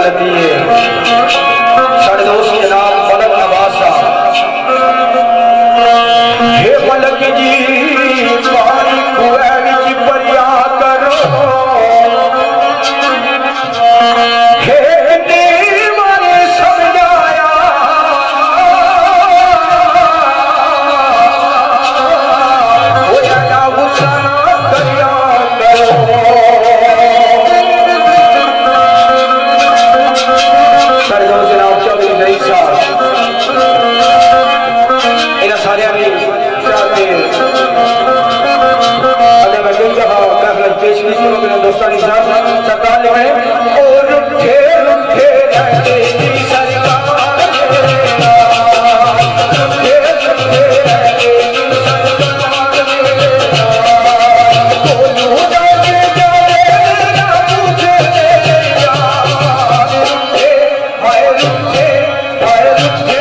الذي Yeah.